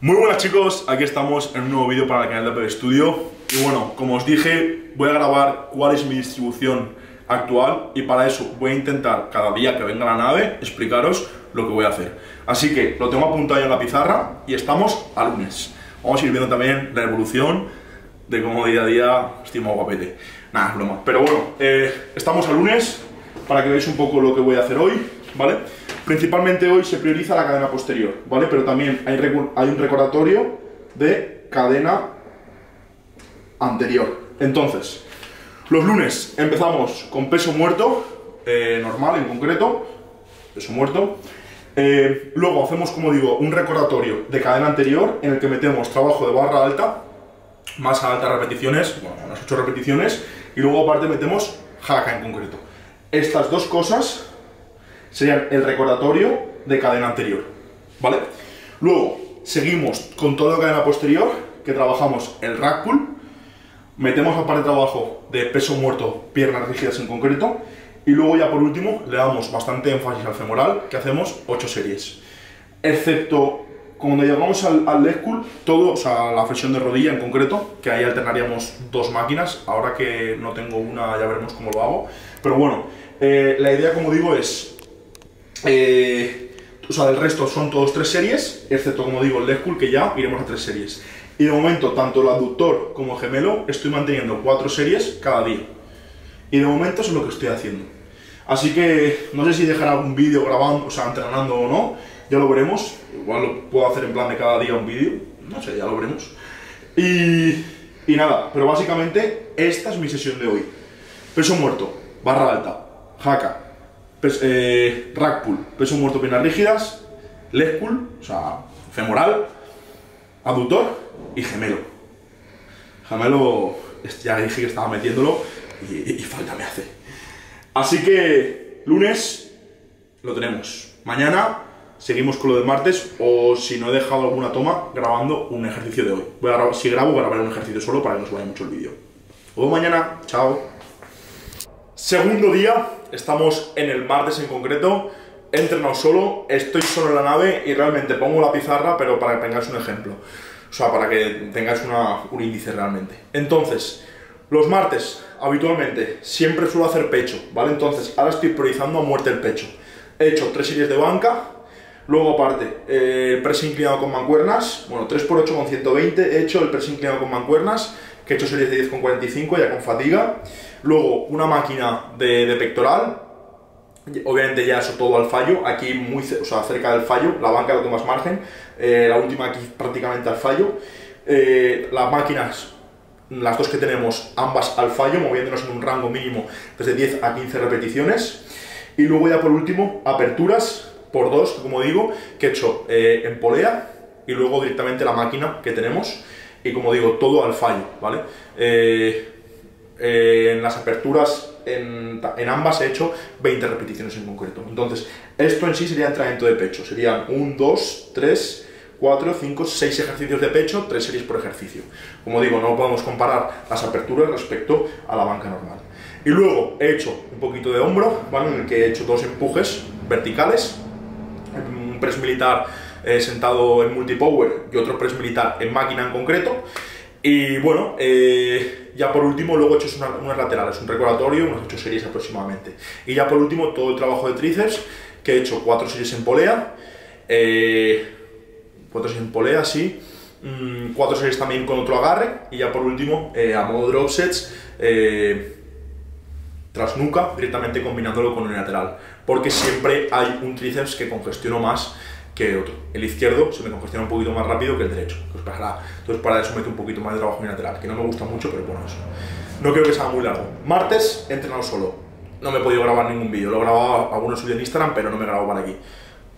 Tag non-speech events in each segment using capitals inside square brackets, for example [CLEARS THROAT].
Muy buenas chicos, aquí estamos en un nuevo vídeo para el canal de PB Studio y bueno, como os dije, voy a grabar cuál es mi distribución actual y para eso voy a intentar cada día que venga la nave explicaros lo que voy a hacer. Así que lo tengo apuntado en la pizarra y estamos a lunes. Vamos a ir viendo también la evolución de cómo día a día estoy más guapete. Nada, es broma. Pero bueno, eh, estamos a lunes para que veáis un poco lo que voy a hacer hoy, ¿vale? Principalmente hoy se prioriza la cadena posterior, ¿vale? Pero también hay, un recordatorio de cadena anterior. Entonces, los lunes empezamos con peso muerto, eh, normal en concreto, peso muerto. Eh, luego hacemos, como digo, un recordatorio de cadena anterior en el que metemos trabajo de barra alta, más altas repeticiones, bueno, unas 8 repeticiones, y luego aparte metemos jaca en concreto. Estas dos cosas serían el recordatorio de cadena anterior, ¿vale? Luego, seguimos con toda la cadena posterior, que trabajamos el rack pull, metemos la parte de trabajo de peso muerto, piernas rígidas en concreto, y luego ya por último le damos bastante énfasis al femoral, que hacemos 8 series. Excepto cuando llegamos al, al leg pull, todo, o sea, la flexión de rodilla en concreto, que ahí alternaríamos dos máquinas, ahora que no tengo una ya veremos cómo lo hago, pero bueno, eh, la idea como digo es eh, o sea, del resto son todos tres series, excepto, como digo, el leg que ya iremos a tres series. Y de momento, tanto el aductor como el gemelo, estoy manteniendo cuatro series cada día. Y de momento eso es lo que estoy haciendo. Así que no sé si dejar algún vídeo grabando, o sea, entrenando o no, ya lo veremos. Igual lo puedo hacer en plan de cada día un vídeo, no sé, ya lo veremos. Y, y nada, pero básicamente esta es mi sesión de hoy. Peso muerto, barra alta, jaca, eh, rack pull, peso muerto, piernas rígidas, leg pull, o sea, femoral, aductor y gemelo. Gemelo, ya dije que estaba metiéndolo y, falta me hace. Así que lunes lo tenemos. Mañana seguimos con lo del martes o si no he dejado alguna toma grabando un ejercicio de hoy. Si grabo, voy grabar un ejercicio solo para que no se vaya mucho el vídeo. Luego mañana, chao. Segundo día, estamos en el martes en concreto, he entrenado solo, estoy solo en la nave y realmente pongo la pizarra, pero para que tengáis un ejemplo. O sea, para que tengáis una, un índice realmente. Entonces, los martes, habitualmente, siempre suelo hacer pecho, ¿vale? Entonces, ahora estoy priorizando a muerte el pecho. He hecho tres series de banca, luego aparte, eh, press inclinado con mancuernas, bueno, 3x8 con 120, he hecho el press inclinado con mancuernas, que he hecho series de 10 con 45, ya con fatiga. Luego una máquina de, pectoral, obviamente ya eso todo al fallo, aquí muy o sea, cerca del fallo, la banca lo que más margen, eh, la última aquí prácticamente al fallo. Eh, las máquinas, las dos que tenemos, ambas al fallo, moviéndonos en un rango mínimo desde 10 a 15 repeticiones. Y luego ya por último, aperturas por dos, como digo, que he hecho eh, en polea y luego directamente la máquina que tenemos. Y como digo, todo al fallo, ¿vale? Eh, en las aperturas, en, ambas he hecho 20 repeticiones en concreto. Entonces, esto en sí sería entrenamiento de pecho. Serían 1, 2, 3, 4, 5, 6 ejercicios de pecho, 3 series por ejercicio. Como digo, no podemos comparar las aperturas respecto a la banca normal. Y luego he hecho un poquito de hombro, ¿vale? en el que he hecho dos empujes verticales, un press militar eh, sentado en multipower y otro press militar en máquina en concreto. Y bueno, eh, ya por último, luego he hecho unas, laterales, un recordatorio, unas 8 series aproximadamente. Y ya por último, todo el trabajo de tríceps, que he hecho 4 series en polea, 4 eh, series en polea, sí, 4 mm, series también con otro agarre, y ya por último, eh, a modo drop sets, tras nuca, directamente combinándolo con el lateral. Porque siempre hay un tríceps que congestiono más que otro. El izquierdo se me congestiona un poquito más rápido que el derecho. Entonces para, eso meto un poquito más de trabajo bilateral, que no me gusta mucho, pero bueno, eso. No creo que sea muy largo. Martes entrenado solo. No me he podido grabar ningún vídeo. Lo he grabado algunos subido en Instagram, pero no me grabo para aquí.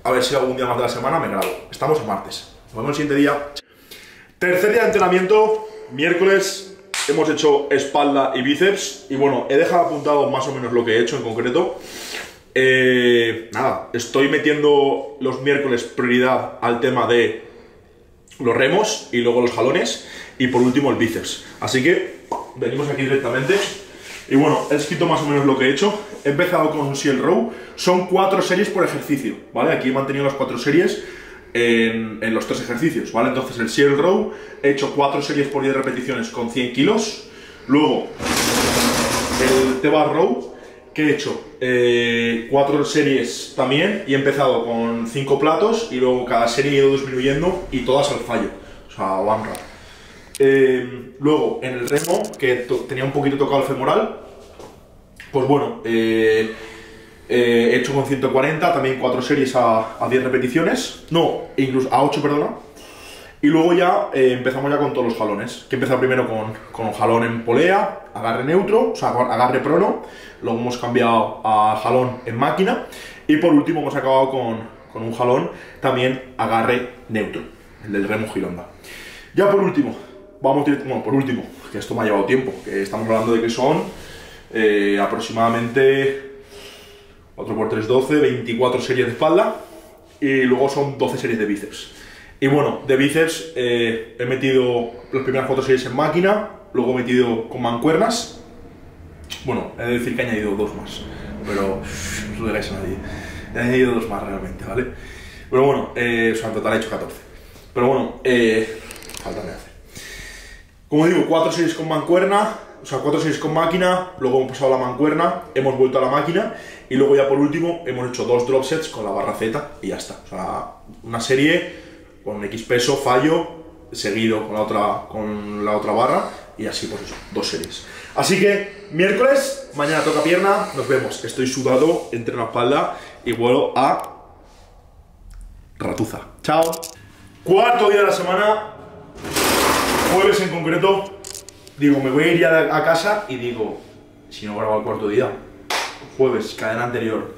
A ver si algún día más de la semana me grabo. Estamos en martes. Nos vemos el siguiente día. Tercer día de entrenamiento, miércoles. Hemos hecho espalda y bíceps. Y bueno, he dejado apuntado más o menos lo que he hecho en concreto. Eh, nada, estoy metiendo los miércoles prioridad al tema de los remos y luego los jalones y por último el bíceps. Así que venimos aquí directamente. Y bueno, he escrito más o menos lo que he hecho. He empezado con un Ciel Row. Son cuatro series por ejercicio, ¿vale? Aquí he mantenido las cuatro series. en, los tres ejercicios, ¿vale? Entonces el Shear Row he hecho 4 series por 10 repeticiones con 100 kilos. Luego el T-Bar Row, que he hecho 4 eh, series también y he empezado con 5 platos y luego cada serie he ido disminuyendo y todas al fallo, o sea, one. Eh, luego en el remo, que tenía un poquito tocado el femoral, pues bueno, eh, he hecho con 140, también 4 series a, a 10 repeticiones, no, incluso a 8, perdona, y luego ya eh, empezamos ya con todos los jalones. Que empezado primero con, con jalón en polea, agarre neutro, o sea, agarre prono. Luego hemos cambiado a jalón en máquina. Y por último hemos acabado con, con un jalón también agarre neutro, el del remo gironda. Ya por último, vamos bueno, por último, que esto me ha llevado tiempo, que estamos hablando de que son eh, aproximadamente 4 por 3, 12, 24 series de espalda y luego son 12 series de bíceps. Y bueno, de bíceps eh, he metido las primeras cuatro series en máquina, luego he metido con mancuernas. Bueno, he de decir que he añadido dos más, pero no digáis a nadie. He añadido dos más realmente, ¿vale? Pero bueno, eh, o sea, en total he hecho 14. Pero bueno, eh, falta me hace. Como digo, cuatro series con mancuerna, o sea, cuatro series con máquina, luego hemos pasado a la mancuerna, hemos vuelto a la máquina y luego ya por último hemos hecho dos drop sets con la barra Z y ya está. O sea, una serie con X peso, fallo, seguido con la otra, con la otra barra y así pues eso, dos series. Así que miércoles, mañana toca pierna, nos vemos. Estoy sudado, entreno espalda y vuelo a Ratuza. Chao. Cuarto día de la semana, jueves en concreto, digo, me voy a ir ya a casa y digo, si no grabo el cuarto día, jueves, cadena anterior,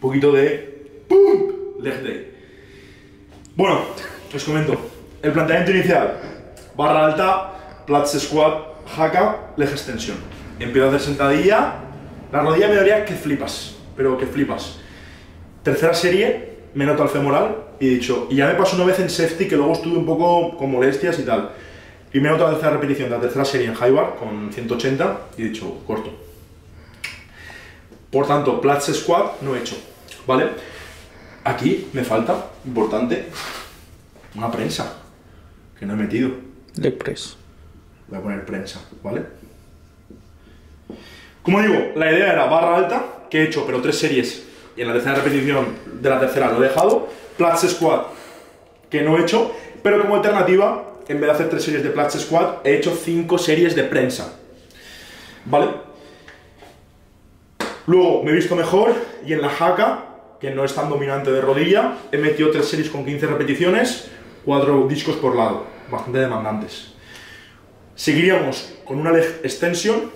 poquito de ¡pum! leg. Bueno, os comento. El planteamiento inicial. Barra alta, Platz squat, jaca, leg extensión. Empiezo a hacer sentadilla. La rodilla me daría que flipas, pero que flipas. Tercera serie, me noto al femoral y he dicho, y ya me pasó una vez en safety que luego estuve un poco con molestias y tal. Y me noto la tercera repetición de la tercera serie en high bar con 180 y he dicho, corto. Por tanto, Platz squat no he hecho, ¿vale? Aquí me falta, importante, una prensa que no he metido. Leg press. Voy a poner prensa, ¿vale? Como digo, la idea era barra alta, que he hecho, pero tres series, y en la tercera repetición de la tercera lo he dejado. Platz squat, que no he hecho, pero como alternativa, en vez de hacer tres series de Platz squat, he hecho cinco series de prensa. ¿Vale? Luego me he visto mejor y en la jaca que no es tan dominante de rodilla. He metido tres series con 15 repeticiones, cuatro discos por lado, bastante demandantes. Seguiríamos con una leg extension,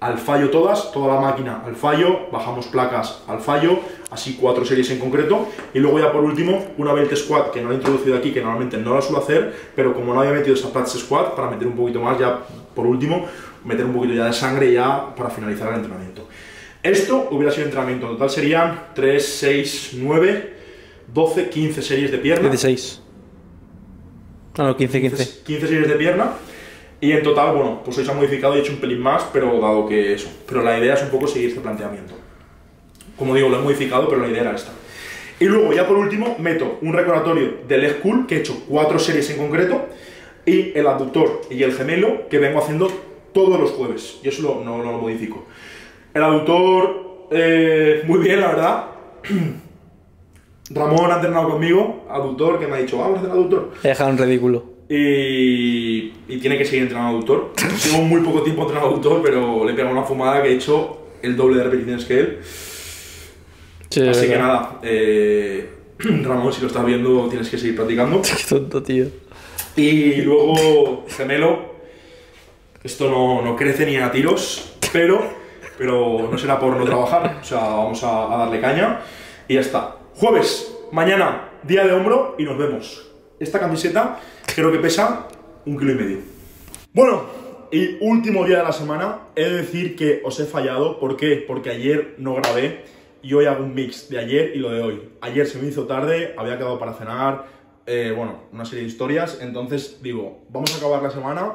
al fallo todas, toda la máquina al fallo, bajamos placas al fallo, así cuatro series en concreto, y luego ya por último una belt squat que no he introducido aquí, que normalmente no la suelo hacer, pero como no había metido esa platz squat, para meter un poquito más ya por último, meter un poquito ya de sangre ya para finalizar el entrenamiento. Esto hubiera sido entrenamiento. En total serían 3, 6, 9, 12, 15 series de pierna. 16. No, 15, 15. 15 series de pierna. Y en total, bueno, pues hoy se ha modificado y he hecho un pelín más, pero dado que eso. Pero la idea es un poco seguir este planteamiento. Como digo, lo he modificado, pero la idea era esta. Y luego, ya por último, meto un recordatorio de leg cool, que he hecho cuatro series en concreto, y el abductor y el gemelo, que vengo haciendo todos los jueves. Y eso no, no lo modifico. El aductor, eh, muy bien, la verdad. [CLEARS THROAT] Ramón ha entrenado conmigo, aductor, que me ha dicho, vamos a hacer aductor. He dejado un ridículo. Y, y tiene que seguir entrenando aductor. [LAUGHS] Tengo muy poco tiempo entrenando aductor, pero le he pegado una fumada que he hecho el doble de repeticiones que él. Sí, Así que nada, eh, [CLEARS THROAT] Ramón, si lo estás viendo, tienes que seguir practicando. [LAUGHS] Qué tonto, tío. Y luego, gemelo, esto no, no crece ni a tiros, pero, pero no será por no trabajar. O sea, vamos a, darle caña y ya está. Jueves, mañana, día de hombro y nos vemos. Esta camiseta creo que pesa un kilo y medio. Bueno, y último día de la semana, he de decir que os he fallado. ¿Por qué? Porque ayer no grabé y hoy hago un mix de ayer y lo de hoy. Ayer se me hizo tarde, había quedado para cenar, eh, bueno, una serie de historias. Entonces digo, vamos a acabar la semana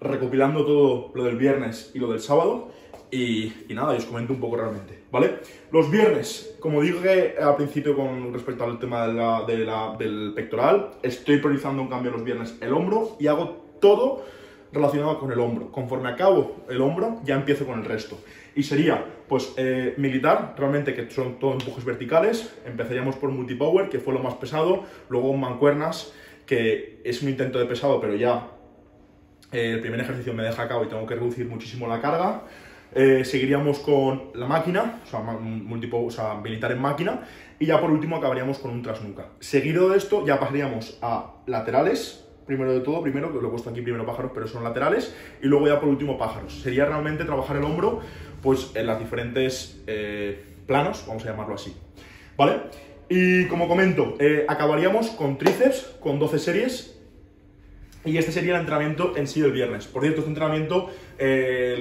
recopilando todo lo del viernes y lo del sábado Y, y nada, y os comento un poco realmente, ¿vale? Los viernes, como dije al principio con respecto al tema de la- de la- del pectoral, estoy priorizando un cambio los viernes el hombro y hago todo relacionado con el hombro. Conforme acabo el hombro, ya empiezo con el resto. Y sería, pues, eh, militar, realmente que son todos empujes verticales. Empezaríamos por multipower, que fue lo más pesado. Luego mancuernas, que es un intento de pesado, pero ya eh, el primer ejercicio me deja a cabo y tengo que reducir muchísimo la carga. Eh, seguiríamos con la máquina, o sea, o sea, militar en máquina. Y ya por último acabaríamos con un trasnuca. Seguido de esto, ya pasaríamos a laterales. Primero de todo, primero, que lo he puesto aquí primero pájaros, pero son laterales. Y luego ya por último pájaros. Sería realmente trabajar el hombro, pues en las diferentes eh, planos, vamos a llamarlo así. ¿Vale? Y como comento, eh, acabaríamos con tríceps, con 12 series, y este sería el entrenamiento en sí del viernes. Por cierto, este entrenamiento eh,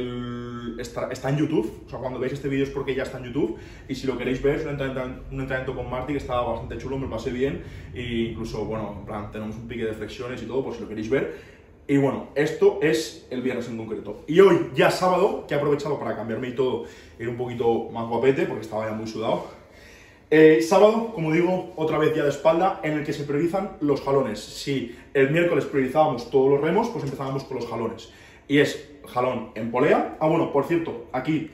está, está en YouTube. O sea, cuando veis este vídeo es porque ya está en YouTube. Y si lo queréis ver, es un entrenamiento, con Marty que estaba bastante chulo, me lo pasé bien. E incluso, bueno, en plan, tenemos un pique de flexiones y todo, por si lo queréis ver. Y bueno, esto es el viernes en concreto. Y hoy, ya sábado, que he aprovechado para cambiarme y todo, ir un poquito más guapete, porque estaba ya muy sudado. Eh, sábado, como digo, otra vez día de espalda en el que se priorizan los jalones. Si el miércoles priorizábamos todos los remos, pues empezábamos con los jalones. Y es jalón en polea. Ah, bueno, por cierto, aquí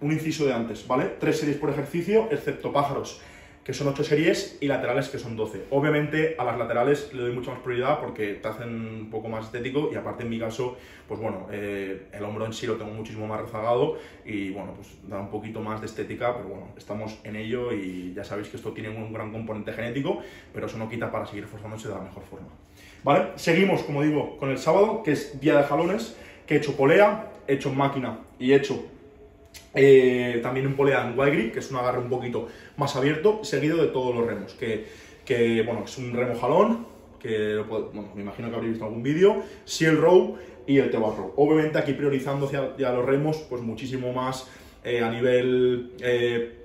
un inciso de antes, ¿vale? Tres series por ejercicio, excepto pájaros, que son 8 series, y laterales, que son 12. Obviamente a las laterales le doy mucha más prioridad porque te hacen un poco más estético y aparte en mi caso, pues bueno, eh, el hombro en sí lo tengo muchísimo más rezagado y bueno, pues da un poquito más de estética, pero bueno, estamos en ello y ya sabéis que esto tiene un gran componente genético, pero eso no quita para seguir esforzándose de la mejor forma. ¿Vale? Seguimos, como digo, con el sábado, que es día de jalones, que he hecho polea, he hecho máquina y he hecho eh, también en polea en Wygri, que es un agarre un poquito más abierto, seguido de todos los remos, que, que, bueno, es un remo jalón, que bueno, me imagino que habréis visto algún vídeo, Seal Row y el Tebas Row. Obviamente aquí priorizando hacia, los remos, pues muchísimo más eh, a nivel... eh,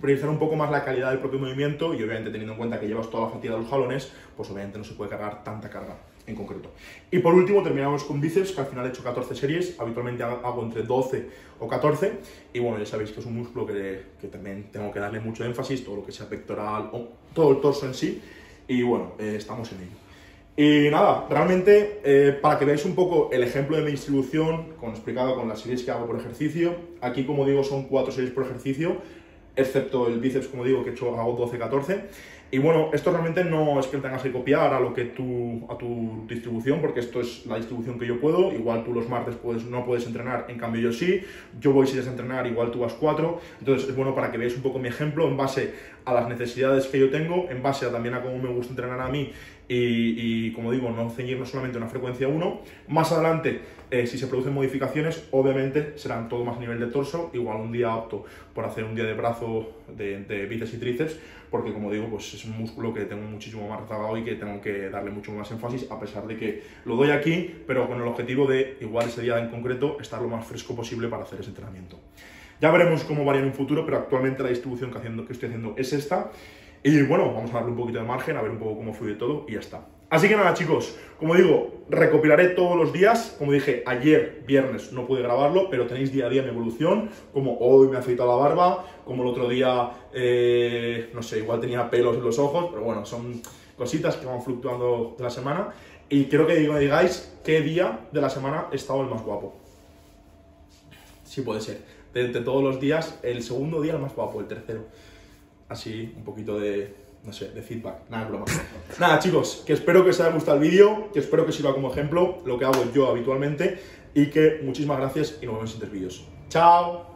priorizar un poco más la calidad del propio movimiento y obviamente teniendo en cuenta que llevas toda la fatiga de los jalones, pues obviamente no se puede cargar tanta carga en concreto. Y por último terminamos con bíceps, que al final he hecho 14 series, habitualmente hago entre 12 o 14, y bueno, ya sabéis que es un músculo que, que también tengo que darle mucho énfasis, todo lo que sea pectoral, o todo el torso en sí, y bueno, eh, estamos en ello. Y nada, realmente eh, para que veáis un poco el ejemplo de mi distribución, con explicado con las series que hago por ejercicio, aquí como digo son 4 series por ejercicio, excepto el bíceps, como digo, que he hecho hago 12-14. Y bueno, esto realmente no es que tengas que copiar a lo que tú, a tu distribución, porque esto es la distribución que yo puedo. Igual tú los martes puedes, no puedes entrenar, en cambio yo sí. Yo voy si a entrenar, igual tú vas cuatro. Entonces es bueno para que veáis un poco mi ejemplo en base a las necesidades que yo tengo, en base a, también a cómo me gusta entrenar a mí y, y, como digo, no ceñirnos solamente a una frecuencia 1. Más adelante, eh, si se producen modificaciones, obviamente serán todo más a nivel de torso, igual un día apto por hacer un día de brazo, de, de bíceps y tríceps, porque como digo, pues es un músculo que tengo muchísimo más rezagado y que tengo que darle mucho más énfasis, a pesar de que lo doy aquí, pero con el objetivo de, igual ese día en concreto, estar lo más fresco posible para hacer ese entrenamiento. Ya veremos cómo varía en un futuro, pero actualmente la distribución que, haciendo, que estoy haciendo es esta. Y bueno, vamos a darle un poquito de margen, a ver un poco cómo fluye todo y ya está. Así que nada, chicos, como digo, recopilaré todos los días. Como dije, ayer, viernes, no pude grabarlo, pero tenéis día a día mi evolución. Como hoy me he afeitado la barba, como el otro día, eh, no sé, igual tenía pelos en los ojos, pero bueno, son cositas que van fluctuando de la semana. Y quiero que me digáis qué día de la semana he estado el más guapo. Sí puede ser. De, entre todos los días, el segundo día el más guapo, el tercero así un poquito de, no sé, de feedback. Nada, broma. Nada, chicos, que espero que os haya gustado el vídeo, que espero que sirva como ejemplo lo que hago yo habitualmente y que muchísimas gracias y nos vemos en siguientes vídeos. ¡Chao!